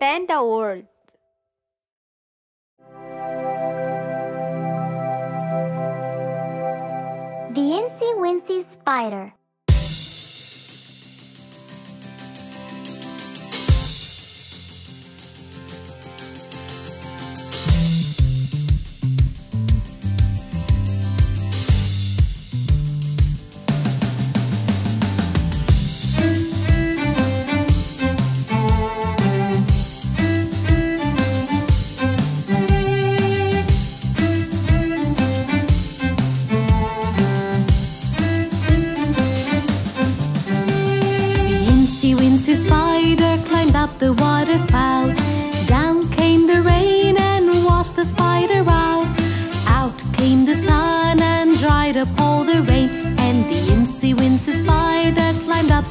Panda World. The Incy Wincy Spider.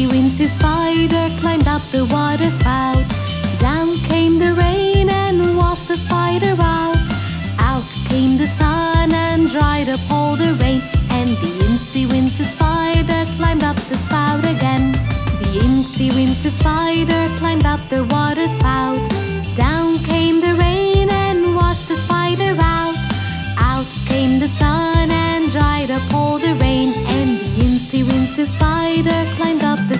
Incy wincy spider climbed up the water spout. Down came the rain and washed the spider out. Out came the sun and dried up all the rain. And the incy wincy spider climbed up the spout again. The incy wincy spider climbed up the water The spider climbed up the